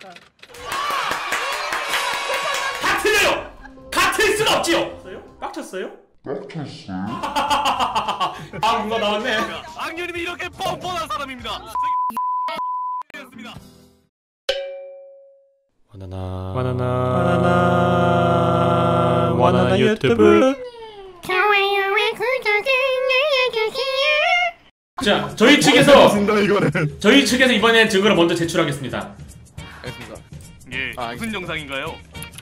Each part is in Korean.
자, 다 틀려요! 같을 순 없지요! 빡쳤어요? 빡쳤어요? 아 누가 나왔네 악녀님이 이렇게 뻔뻔한 사람입니다. 바나나 바나나 바나나 바나나 유튜브 좋아요와 구독을 눌러주세요. 자 저희 측에서 이거는 저희 측에서 이번에 증거를 먼저 제출하겠습니다 알겠습니다. 예, 아, 무슨 영상인가요?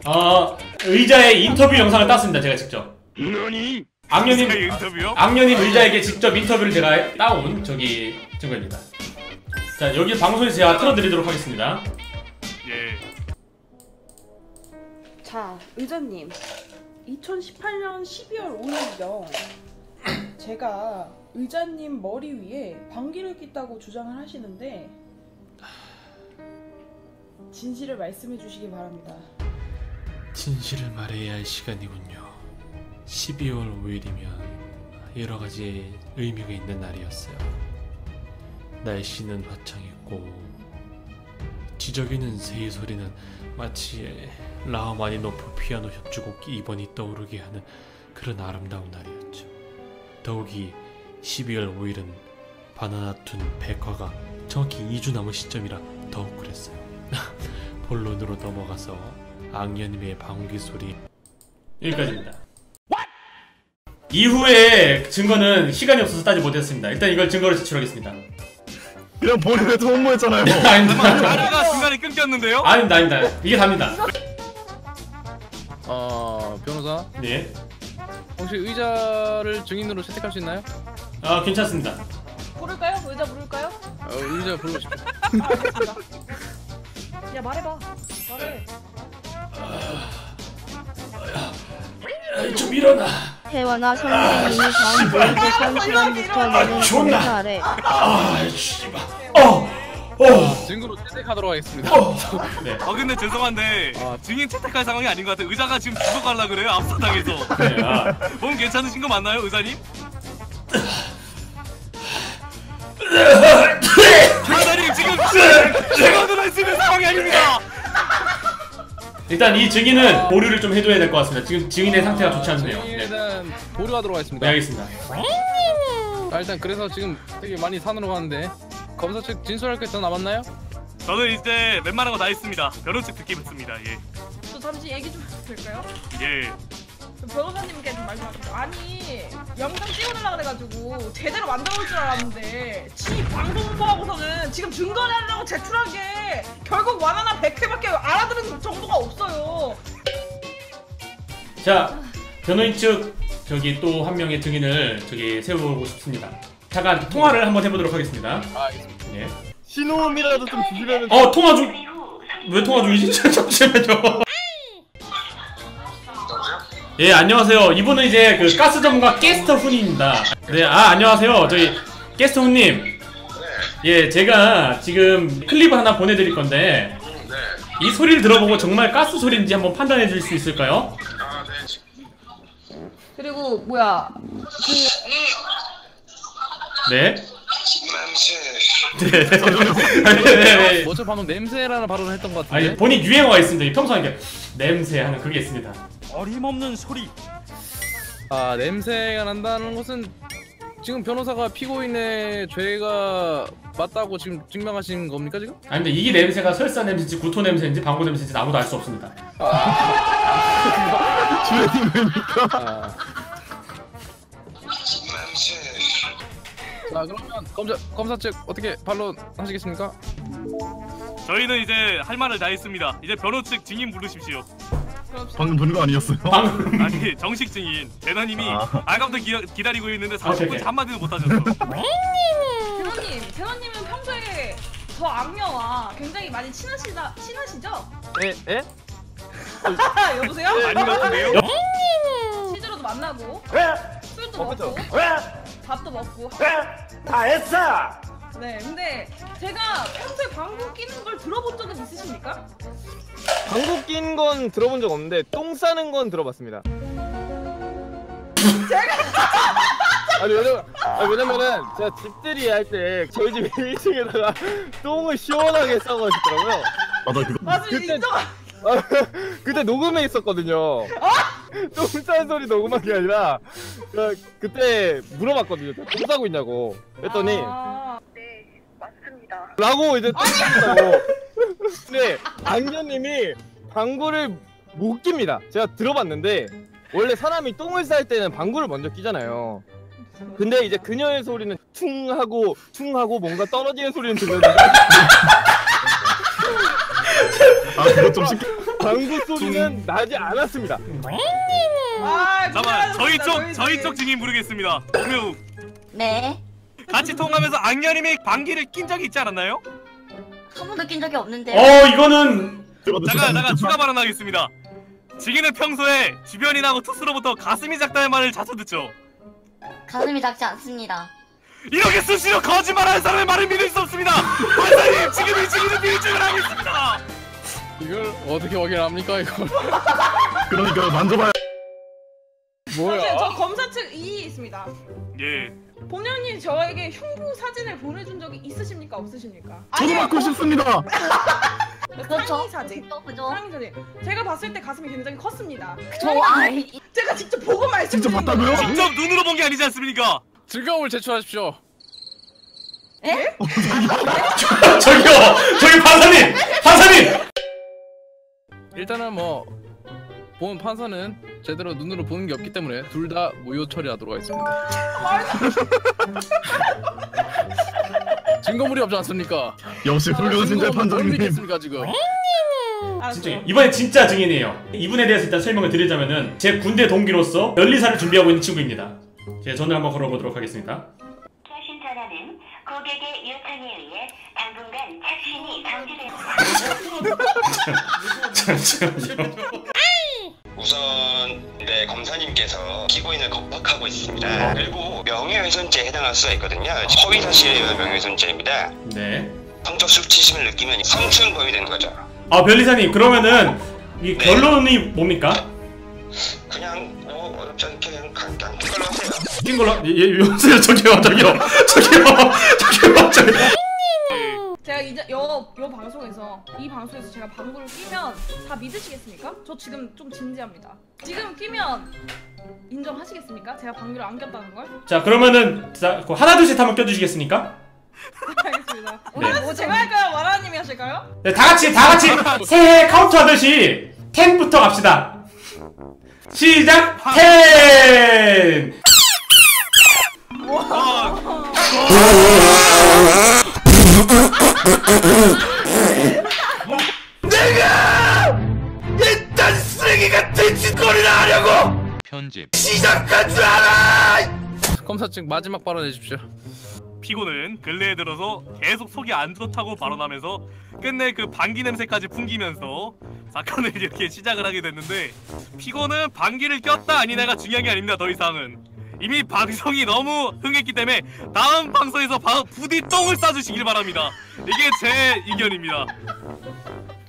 어 의자의 인터뷰 영상을 땄습니다 제가 직접 너니? 악녀님 제 인터뷰요? 악녀님 의자에게 직접 인터뷰를 제가 따온 저기 증거입니다 자 여기 방송에서 제가 틀어드리도록 하겠습니다 예. 자, 의자님. 2018년 12월 5일경 제가 의자님 머리 위에 방귀를 뀌다고 주장을 하시는데 진실을 말씀해 주시기 바랍니다. 진실을 말해야 할 시간이군요. 12월 5일이면 여러 가지 의미가 있는 날이었어요. 날씨는 화창했고 지저귀는 새의 소리는 마치 라흐마니노프 피아노 협주곡 2번이 떠오르게 하는 그런 아름다운 날이었죠. 더욱이 12월 5일은 바나나툰 백화가 정확히 2주 남은 시점이라 더욱 그랬어요. 본론으로 넘어가서 악녀님의 방귀 소리 여기까지입니다. 이후에 증거는 시간이 없어서 따지 못했습니다. 일단 이걸 증거로 제출하겠습니다. 그냥 본인한테 홍보했잖아요. 아닙니다. 중간에 끊겼는데요? 아닙니다 아닙니다. 이게 답니다. 어 변호사? 네. 혹시 의자를 증인으로 채택할 수 있나요? 아 괜찮습니다. 부를까요? 의자 부를까요? 어, 의자 불러 싶 알겠습니다. 야 말해봐. 말해. 아이, 좀 일어나 태화나 선생님이 다음 모의고사 시간부터 내는 아, 존나. 검사래. 아 씨발 어어 증거로 채택하도록 하겠습니다. 네. 아 근데 죄송한데 아. 증인 채택할 상황이 아닌 것 같아요. 의자가 지금 죽어갈라 그래요 앞사당에서. 네, 아, 몸 괜찮으신 거 맞나요, 의사님? 제가 들어 있는 상황이 아닙니다. 일단 이 증인은 보류를 좀 해줘야 될 것 같습니다 지금 증인의 상태가 좋지 않네요 증인 네, 일단 보류하도록 하겠습니다. 네 알겠습니다 아, 일단 그래서 지금 되게 많이 산으로 가는데 검사 측 진술할 게 더 남았나요? 저는 이제 웬만한 거 다 했습니다. 변호 측 듣기겠습니다. 예. 저 잠시 얘기 좀 해도 될까요? 예. 저 변호사님께 좀 말씀하세요. 아니 영상 찍어달라 그래가지고 제대로 만들어올 줄 알았는데 지 방송 홍보하고서는 지금 증거를 하려고 제출한 게 결국 와나나 100회밖에 알아들은 정보가 없어요. 자 변호인 측 저기 또 한 명의 증인을 저기 세우고 싶습니다 잠깐 통화를 한번 해보도록 하겠습니다 아, 알겠습니다. 네. 신호음이라도 좀 주시면 어 통화 중 왜 통화 중이지? 잠시만요 예 안녕하세요 이분은 이제 그 가스 전문가 게스트 훈입니다 네아 안녕하세요 저희 게스트 훈님 예 제가 지금 클립을 하나 보내드릴 건데 이 소리를 들어보고 정말 가스 소리인지 한번 판단해 줄 수 있을까요? 그리고 뭐야 네. 네. 아니, 네, 네. 먼저 방금 냄새라는 발언을 했던 것 같은데. 아니 본인 유행어가 있습니다. 평소에 이렇게 냄새 하는 그게 있습니다. 어림없는 소리. 아 냄새가 난다는 것은 지금 변호사가 피고인의 죄가 맞다고 지금 증명하신 겁니까 지금? 아니 근데 이게 냄새가 설사 냄새인지 구토 냄새인지 방구 냄새인지 아무도 알 수 없습니다. 아. 자 그러면 검사 검사 측 어떻게 반론하시겠습니까? 저희는 이제 할 말을 다 했습니다. 이제 변호 측 증인 부르십시오. 방금 부는 거 아니었어요? 방금 아니 정식 증인. 대나님이 아. 아까부터 기, 기다리고 있는데 오케이, 오케이. 40분 한마디도 못 하셨어. 대원님, 대원님은 평소에 저 악녀와 굉장히 많이 친하시다 친하시죠? 에? 에? 여보세요? 것 같은데요? 실제로도 만나고 술도 어, 먹고 밥도 먹고 다 했어! 네 근데 제가 평소에 방구 끼는 걸 들어본 적은 있으십니까? 방구 낀 건 들어본 적 없는데 똥 싸는 건 들어봤습니다. 아니 왜냐면 아니, 왜냐면은 제가 집들이 할 때 저희 집 1층에다가 똥을 시원하게 싸고 하시더라고요. 맞아 그거. 맞아 그때- 인정. 그때 녹음해 있었거든요. 똥싼 소리 녹음한 게 아니라 그, 그때 물어봤거든요. 똥 싸고 있냐고. 그랬더니 아, 라고 이제 똥 싸고 근데 안견님이 방구를 못 낍니다. 제가 들어봤는데 원래 사람이 똥을 쌀 때는 방구를 먼저 끼잖아요. 근데 이제 그녀의 소리는 퉁 하고 퉁 하고 뭔가 떨어지는 소리는 들렸는데 아 그거 좀 쉽게. 방구 소리는 나지 않았습니다. 아, 잠깐만 저희 쪽 저희 집. 쪽 증인 부르겠습니다. 오묘 네. 같이 통하면서 악녀님이 방귀를 낀 적이 있지 않았나요? 한 번도 낀 적이 없는데요. 어 이거는 잠깐 잠깐 추가 발언하겠습니다. 증인은 평소에 주변인하고 투스로부터 가슴이 작다는 말을 자주 듣죠. 가슴이 작지 않습니다. 이렇게 수시로 거짓말하는 사람의 말을 믿을 수 없습니다. 판사님 지금 이 증인을 비일증을 하겠습니다. 이걸 어떻게 확인합니까 이걸? 그러니까 만져봐야. 뭐야? 저 검사 측 이의 있습니다. 예. 본연님 저에게 흉부 사진을 보내준 적이 있으십니까 없으십니까? 저도 받고 싶습니다. 그렇죠. 상의 사진. 그죠 그죠. 상의 사진. 제가 봤을 때 가슴이 굉장히 컸습니다. 저 아이 제가 직접 보고 직접 말씀드린 봤다고요? 거예요. 직접 눈으로 본 게 아니지 않습니까? 즐거움을 제출하십시오. 저기요 저기 판사님 판사님 일단은 뭐본 판사는 제대로 눈으로 보는 게 없기 때문에 둘 다 무효 처리하도록 하겠습니다. 증거물이 없지 않습니까? 역시 훌륭하신 증거 뭘 재판장님. 믿겠습니까 지금? 알았어요. 진짜 이번에 진짜 증인이에요. 이분에 대해서 일단 설명을 드리자면은 제 군대 동기로서 연리사를 준비하고 있는 친구입니다. 제 전화 한번 걸어보도록 하겠습니다. 고객의 요청에 의해 당분간 착신이 정지됩니다. 우선 네 검사님께서 피고인을 겁박하고 있습니다. 그리고 명예훼손죄에 해당할 수가 있거든요. 허위 사실에 의한 명예훼손죄입니다. 네. 성적 수치심을 느끼면 성추행 범이 되는 거죠. 아 변리사님 그러면은 이 결론이 뭡니까? 그냥 낀 걸로 예, 예 여보세요 저기요 저기요 저기요 저기요 저기 제가 이제 요, 요 방송에서 이 방송에서 제가 방구를 끼면 다 믿으시겠습니까? 저 지금 좀 진지합니다. 지금 끼면 인정하시겠습니까? 제가 방구를 안 꼈다는 걸? 자 그러면은 자, 그 하나 둘셋 한번 껴주시겠습니까? 알겠습니다. 네. 오늘 제가 할까요? 와라님이 하실까요? 네, 다 같이 다 같이 새해 카운트 하듯이 10부터 갑시다. 시작 10. 일단 쓰레기 같은 짓거리를 하려고 편집 시작한 줄 알아! 검사 측 마지막 발언해 주십시오. 피고는 근래에 들어서 계속 속이 안 좋다고 발언하면서 끝내 그 방귀 냄새까지 풍기면서 사건을 이렇게 시작을 하게 됐는데 피고는 방귀를 꼈다 아니냐가 중요한 게 아닙니다 더 이상은 이미 방송이 너무 흥했기 때문에 다음 방송에서 바, 부디 똥을 싸주시길 바랍니다 이게 제 의견입니다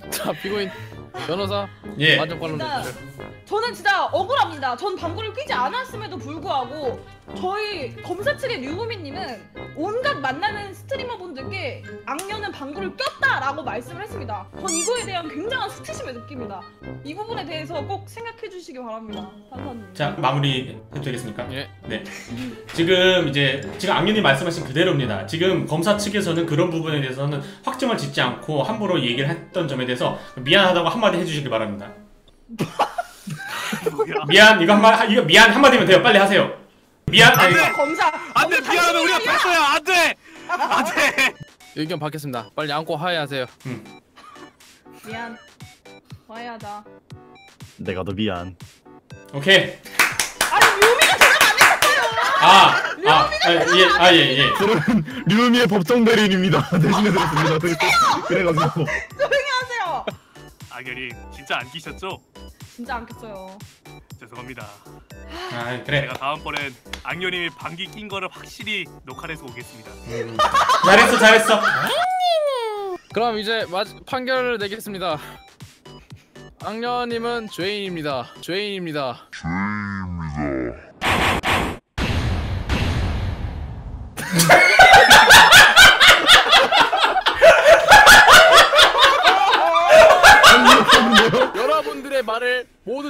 자 피고인 변호사 예. 마지막 발언 일단 해주세요. 저는 진짜 억울합니다. 전 방구를 끼지 않았음에도 불구하고 저희 검사 측의 류구미님은 온갖 만나는 스트리머분들께 악녀는 방구를 꼈다라고 말씀을 했습니다. 전 이거에 대한 굉장한 수치심을 느낍니다. 이 부분에 대해서 꼭 생각해 주시기 바랍니다. 판사님. 자 마무리 해도 되겠습니까? 예. 네. 지금 이제 지금 악녀님 말씀하신 그대로입니다. 지금 검사 측에서는 그런 부분에 대해서는 확정을 짓지 않고 함부로 얘기를 했던 점에 대해서 미안하다고 한마디 해주시길 바랍니다. 미안 이거 한마 이거 미안 한마디면 돼요. 빨리 하세요. 미안 아니, 안 돼! 검사. 안돼 미안하면 우리가 뺐어요 안돼 안돼 의견 받겠습니다. 빨리 안고 하야하세요. 미안. 화해하자. 내가 더 미안. 오케이. 아니 류미가 대답 안 했었어요. 아아예아예 예, 예. 저는 류미의 법정 대리인입니다. 대신해 드렸습니다. 그래- 그래가지고 조용히 하세요. 아결이 진짜 안 끼셨죠? 진짜 안 꼈어요. 죄송합니다 아 그래. 제가 다음번엔 악녀님이 방귀 낀 거를 확실히 녹화를 해서 오겠습니다 음. 잘했어 잘했어. 그럼 이제 마, 판결을 내겠습니다. 악녀님은 죄인입니다. 죄인입니다.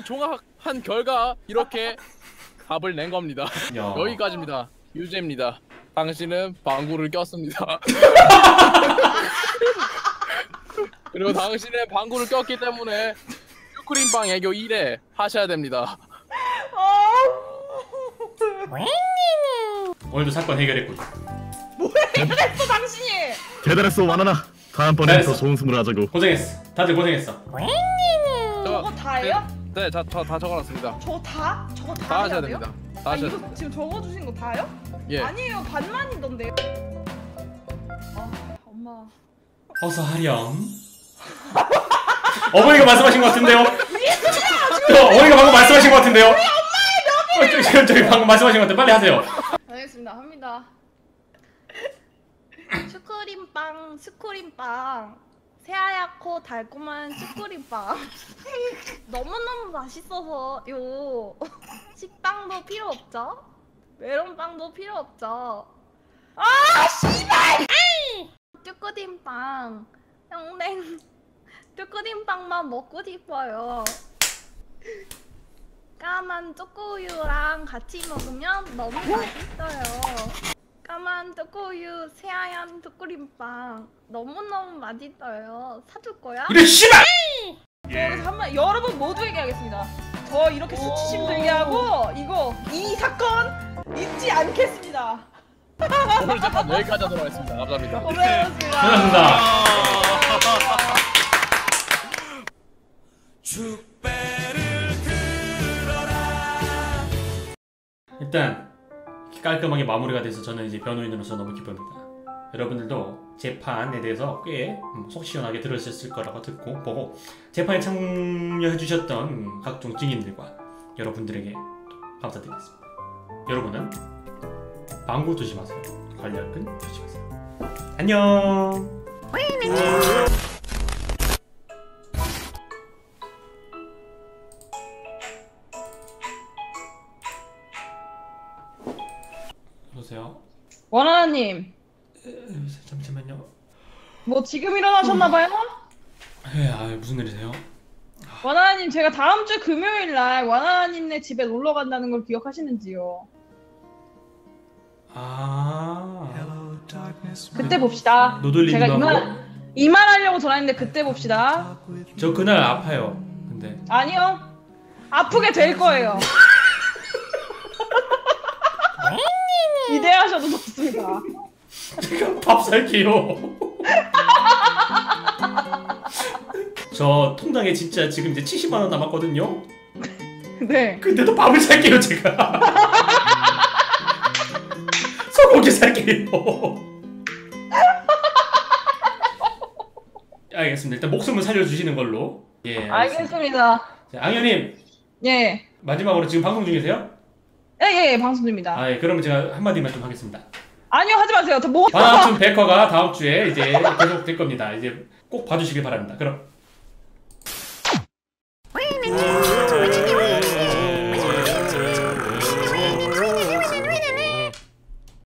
종합한 결과 이렇게 답을 낸 겁니다. 야. 여기까지입니다. 유죄입니다. 당신은 방구를 꼈습니다. 그리고 당신은 방구를 꼈기 때문에 슈크림빵 애교 1회 하셔야 됩니다. 오늘도 사건 해결했군. 그랬어 당신이. 대단했어 와나나 다음번엔. 더 좋은 숨을 하자고 고생했어. 다들 고생했어. 저거 다예요? 네, 자, 저다 적어놨습니다. 저거 다? 저거 다, 다 하셔야 돼요? 됩니다. 다 아 하셔야 이거 됩니다. 지금 적어주신 거 다요? 예. 아니에요 반만이던데요. 아 엄마. 어서 하렴. 어머니가 말씀하신 것 같은데요? 어, 어머니가 방금 말씀하신 것 같은데요? 어, 저기, 저기, 저기 방금 말씀하신 것 같은데 빨리 하세요. 알겠습니다 합니다. 슈크림빵 슈크림빵 새하얗고 달콤한 슈크림빵 너무너무 맛있어서 요 식빵도 필요 없죠? 메론빵도 필요 없죠? 아 씨발! 쭈꾸림빵 영냉 쭈꾸림빵만 먹고 싶어요 까만 초코우유랑 같이 먹으면 너무 맛있어요. 까만 초코우유, 새하얀 초코림빵 너무너무 맛있어요. 사줄 거야? 이래 씨발! 그래서 한번 여러분 모두에게 하겠습니다. 저 이렇게 수치심 들게 하고 이거 이 사건 잊지 않겠습니다. 오늘 잠깐 여기까지 하도록 하겠습니다. 감사합니다. 고생하셨습니다. 고생하셨습니다. 일단 깔끔하게 마무리가 돼서 저는 이제 변호인으로서 너무 기쁩니다. 여러분들도 재판에 대해서 꽤 음, 속 시원하게 들으셨을 거라고 듣고 보고 재판에 참여해 주셨던 각종 증인들과 여러분들에게 감사드리겠습니다. 여러분은 방구 조심하세요. 관략근 조심하세요. 안녕. 여보세요. 원하나님, 잠시만요. 뭐 지금 일어나셨나봐요? 예, 아 무슨 일이세요? 원하나님, 제가 다음 주 금요일 날 원하나님네 집에 놀러 간다는 걸 기억하시는지요? 아. 그때 봅시다. 노돌리기도 제가 이말. 이말 하려고 전화했는데 그때 봅시다. 저 그날 아파요. 근데 아니요. 아프게 될 거예요. 기대하셔도 좋습니다. 제가 밥 살게요. 저 통장에 진짜 지금 이제 70만 원 남았거든요. 네. 근데도 밥을 살게요 제가. 소고기 살게요. 알겠습니다. 일단 목숨을 살려주시는 걸로. 예. 알겠습니다. 자, 앙현님 예. 마지막으로 지금 방송 중이세요? 예, 예, 예, 방송 중입니다. 아, 예. 그러면 제가 한마디만 좀 하겠습니다. 아니요, 하지 마세요. 저 뭐. 바나나툰 백화가 다음 주에 이제 계속 될 겁니다. 이제 꼭 봐주시길 바랍니다. 그럼.